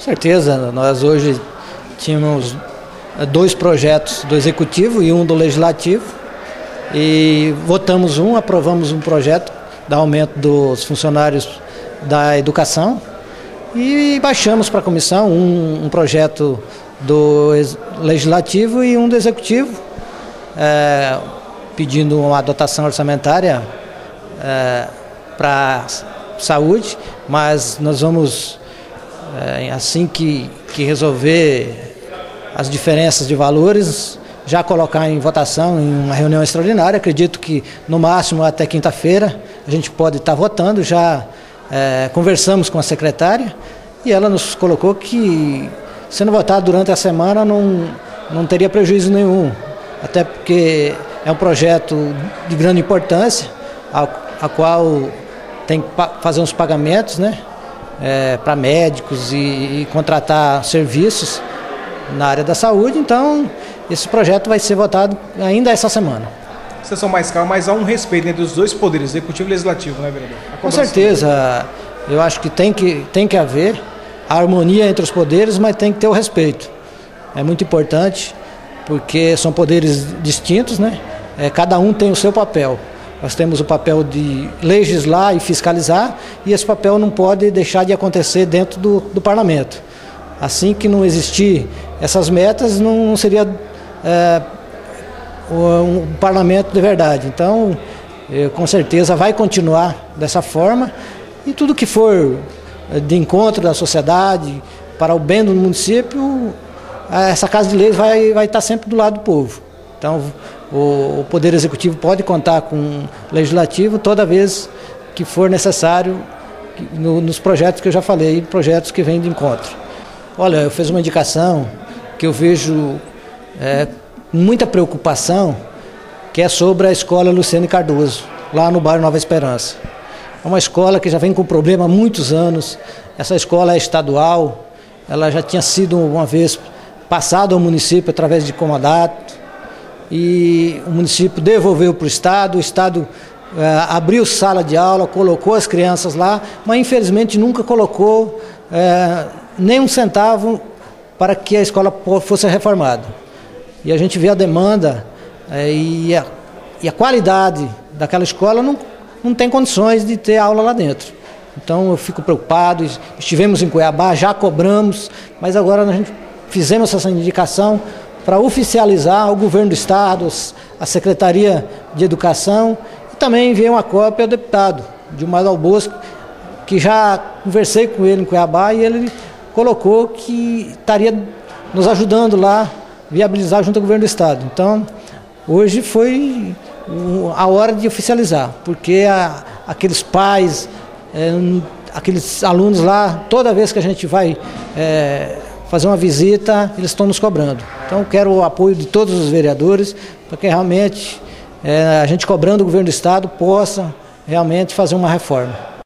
certeza, nós hoje tínhamos dois projetos do Executivo e um do Legislativo e votamos um, aprovamos um projeto da aumento dos funcionários da educação e baixamos para a comissão um, um, projeto do Legislativo e um do Executivo, é, pedindo uma dotação orçamentária é, para saúde, mas nós vamos, é, assim que, que resolver as diferenças de valores, já colocar em votação em uma reunião extraordinária. Acredito que no máximo até quinta-feira a gente pode estar votando. Já é, conversamos com a secretária e ela nos colocou que sendo votado durante a semana não, não teria prejuízo nenhum, até porque é um projeto de grande importância, a, a qual tem que fazer uns pagamentos né, é, para médicos e, e contratar serviços na área da saúde, então esse projeto vai ser votado ainda essa semana. Sessão mais calma, mas há um respeito entre os dois poderes, executivo e legislativo, né, vereador? Com certeza, eu acho que tem, que tem que haver a harmonia entre os poderes, mas tem que ter o respeito. É muito importante, porque são poderes distintos, né? É, cada um tem o seu papel. Nós temos o papel de legislar e fiscalizar, e esse papel não pode deixar de acontecer dentro do, do parlamento. Assim que não existir essas metas, não seria é, um parlamento de verdade. Então, com certeza vai continuar dessa forma e tudo que for é, de encontro da sociedade para o bem do município, essa Casa de Leis vai, vai estar sempre do lado do povo. Então, o, Poder Executivo pode contar com o Legislativo toda vez que for necessário no, nos projetos que eu já falei, projetos que vêm de encontro. Olha, eu fiz uma indicação que eu vejo é, muita preocupação, que é sobre a escola Luciane Cardoso, lá no bairro Nova Esperança. É uma escola que já vem com problema há muitos anos. Essa escola é estadual, ela já tinha sido uma vez passada ao município através de comodato e o município devolveu para o Estado, o Estado é, abriu sala de aula, colocou as crianças lá, mas infelizmente nunca colocou é, nem um centavo para que a escola fosse reformada. E a gente vê a demanda é, e, a, e, a, qualidade daquela escola não, não tem condições de ter aula lá dentro. Então eu fico preocupado, estivemos em Cuiabá, já cobramos, mas agora a gente fizemos essa indicação para oficializar ao governo do estado, a Secretaria de Educação e também enviei uma cópia ao deputado, Dilmar Albosco, que já conversei com ele em Cuiabá e ele colocou que estaria nos ajudando lá viabilizar junto ao governo do estado. Então, hoje foi a hora de oficializar, porque a, aqueles pais, é, aqueles alunos lá, toda vez que a gente vai é, fazer uma visita, eles estão nos cobrando. Então, quero o apoio de todos os vereadores para que realmente é, a gente cobrando o governo do estado possa realmente fazer uma reforma.